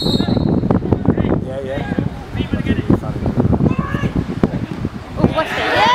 Yeah, yeah. Oh, what's that?